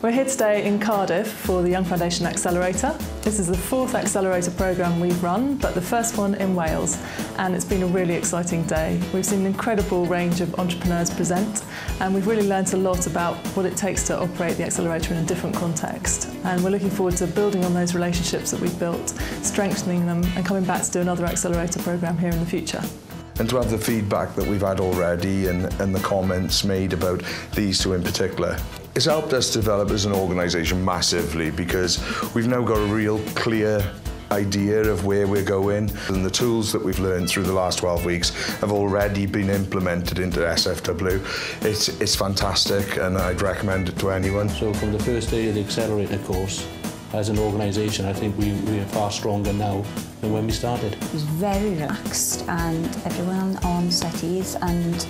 We're here today in Cardiff for the Young Foundation Accelerator. This is the fourth accelerator programme we've run, but the first one in Wales, and it's been a really exciting day. We've seen an incredible range of entrepreneurs present, and we've really learnt a lot about what it takes to operate the accelerator in a different context. And we're looking forward to building on those relationships that we've built, strengthening them, and coming back to do another accelerator programme here in the future and to have the feedback that we've had already and, and the comments made about these two in particular. It's helped us develop as an organisation massively because we've now got a real clear idea of where we're going and the tools that we've learned through the last 12 weeks have already been implemented into SFW. It's, it's fantastic and I'd recommend it to anyone. So from the first day of the Accelerator course, as an organisation, I think we, we are far stronger now than when we started. It was very relaxed and everyone on settees and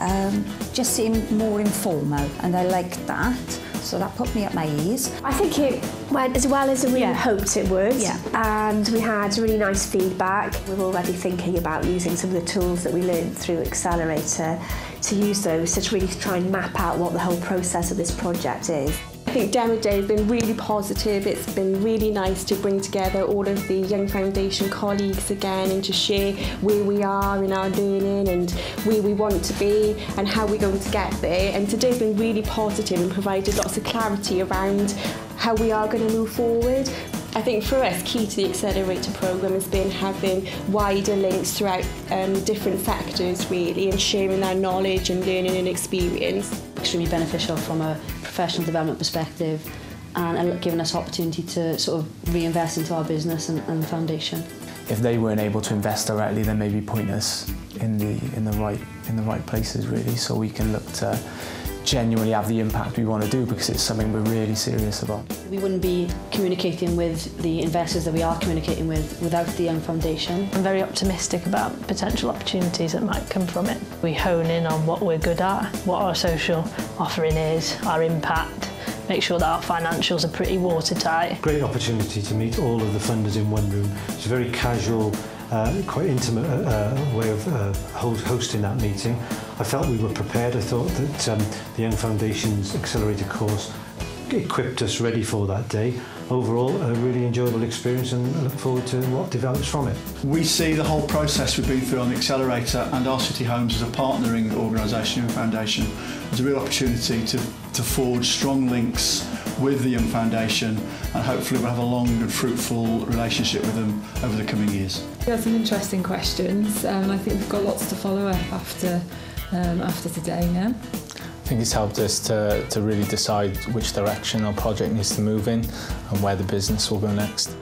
um, just seemed more informal and I liked that. So that put me at my ease. I think it went as well as we yeah. hoped it would. Yeah. And we had really nice feedback. We're already thinking about using some of the tools that we learned through Accelerator to use those to really try and map out what the whole process of this project is. Think Demo Day has been really positive. It's been really nice to bring together all of the Young Foundation colleagues again and to share where we are in our learning and where we want to be and how we're going to get there. And today's been really positive and provided lots of clarity around how we are going to move forward. I think for us, key to the Accelerator programme has been having wider links throughout um, different sectors really and sharing our knowledge and learning and experience. Extremely beneficial from a professional development perspective and giving us opportunity to sort of reinvest into our business and, and the foundation. If they weren't able to invest directly, then maybe point us in the in the right in the right places really, so we can look to genuinely have the impact we want to do because it's something we're really serious about. We wouldn't be communicating with the investors that we are communicating with without the Young Foundation. I'm very optimistic about potential opportunities that might come from it. We hone in on what we're good at, what our social offering is, our impact, make sure that our financials are pretty watertight. Great opportunity to meet all of the funders in one room. It's a very casual uh, quite intimate uh, uh, way of uh, hosting that meeting. I felt we were prepared. I thought that um, the Young Foundation's accelerated course equipped us ready for that day. Overall, a really enjoyable experience and I look forward to what develops from it. We see the whole process we've been through on the Accelerator and our City Homes as a partnering organisation and foundation as a real opportunity to, to forge strong links with the Young Foundation and hopefully we'll have a long and fruitful relationship with them over the coming years. We had some interesting questions and um, I think we've got lots to follow up after, um, after today now. I think it's helped us to, to really decide which direction our project needs to move in and where the business will go next.